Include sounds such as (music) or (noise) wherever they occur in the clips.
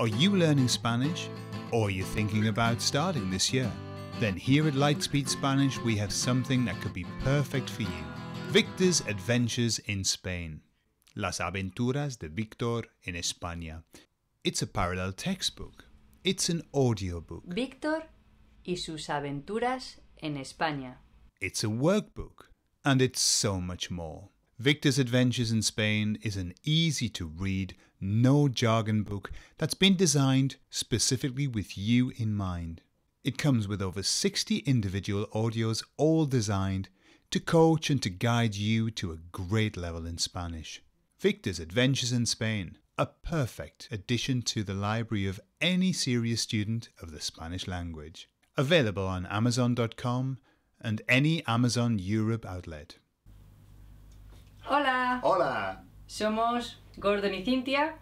Are you learning Spanish? Or are you thinking about starting this year? Then here at Lightspeed Spanish we have something that could be perfect for you. Victor's Adventures in Spain. Las aventuras de Victor en España. It's a parallel textbook. It's an audiobook. Víctor y sus aventuras en España. It's a workbook. And it's so much more. Victor's Adventures in Spain is an easy to read, no jargon book that's been designed specifically with you in mind. It comes with over 60 individual audios, all designed to coach and to guide you to a great level in Spanish. Victor's Adventures in Spain, a perfect addition to the library of any serious student of the Spanish language. Available on Amazon.com and any Amazon Europe outlet. Hola, Hola. somos Gordon y Cintia,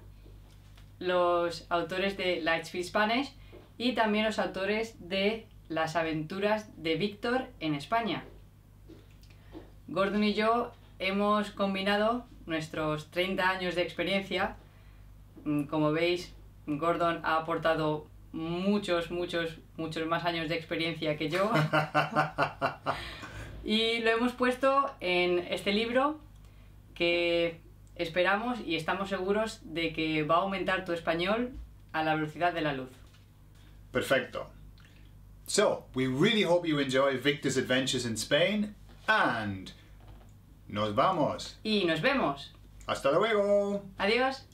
los autores de Lightspeed Spanish y también los autores de Las aventuras de Víctor en España. Gordon y yo hemos combinado nuestros 30 años de experiencia. Mm, Como veis, Gordon ha aportado muchos, muchos, muchos más años de experiencia que yo. (laughs) y lo hemos puesto en este libro que esperamos y estamos seguros de que va a aumentar tu español a la velocidad de la luz. Perfecto. So, we really hope you enjoy Victor's adventures in Spain and nos vamos. Y nos vemos. Hasta luego. Adiós.